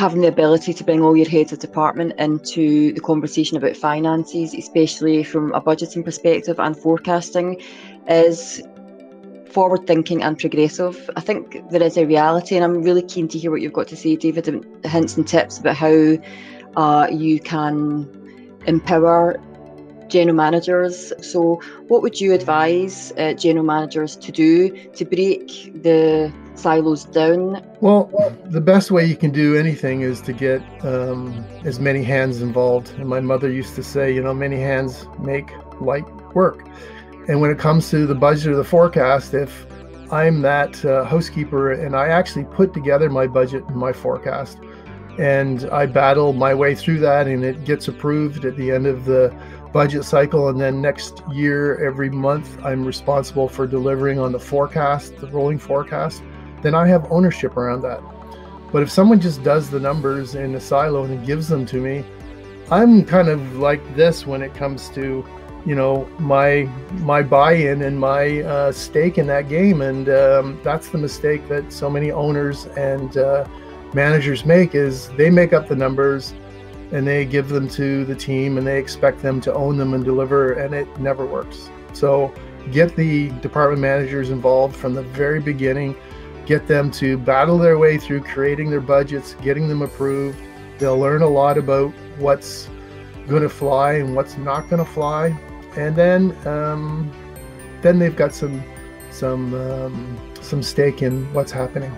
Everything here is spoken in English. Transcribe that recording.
having the ability to bring all your heads of department into the conversation about finances, especially from a budgeting perspective and forecasting, is forward thinking and progressive. I think there is a reality, and I'm really keen to hear what you've got to say, David, and hints and tips about how uh, you can empower general managers. So, what would you advise uh, general managers to do to break the silos down? Well, the best way you can do anything is to get um, as many hands involved. And my mother used to say, you know, many hands make light work. And when it comes to the budget or the forecast, if I'm that uh, housekeeper and I actually put together my budget and my forecast, and I battle my way through that, and it gets approved at the end of the budget cycle. And then next year, every month, I'm responsible for delivering on the forecast, the rolling forecast. Then I have ownership around that. But if someone just does the numbers in a silo and gives them to me, I'm kind of like this when it comes to you know my my buy-in and my uh, stake in that game. And um, that's the mistake that so many owners and uh, managers make is they make up the numbers and they give them to the team and they expect them to own them and deliver and it never works. So get the department managers involved from the very beginning get them to battle their way through creating their budgets getting them approved they'll learn a lot about what's going to fly and what's not going to fly and then um, then they've got some some um, some stake in what's happening.